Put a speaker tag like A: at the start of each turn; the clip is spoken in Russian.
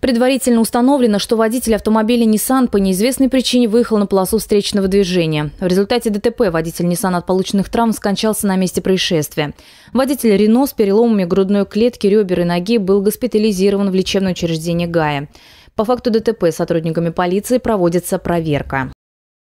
A: Предварительно установлено, что водитель автомобиля Nissan по неизвестной причине выехал на полосу встречного движения. В результате ДТП водитель Nissan от полученных травм скончался на месте происшествия. Водитель Рено с переломами грудной клетки, ребер и ноги был госпитализирован в лечебное учреждение ГАЯ. По факту ДТП сотрудниками полиции проводится проверка.